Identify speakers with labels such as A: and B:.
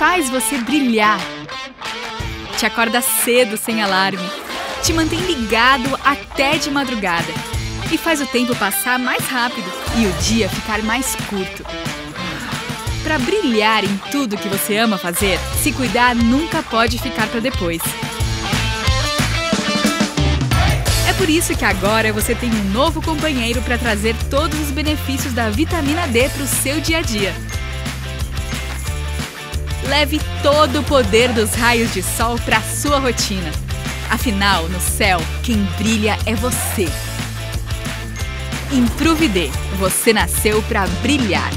A: faz você brilhar. Te acorda cedo sem alarme, te mantém ligado até de madrugada e faz o tempo passar mais rápido e o dia ficar mais curto. Para brilhar em tudo que você ama fazer, se cuidar nunca pode ficar para depois. É por isso que agora você tem um novo companheiro para trazer todos os benefícios da vitamina D para o seu dia a dia. Leve todo o poder dos raios de sol para sua rotina. Afinal, no céu, quem brilha é você. Impruvide, você nasceu para brilhar.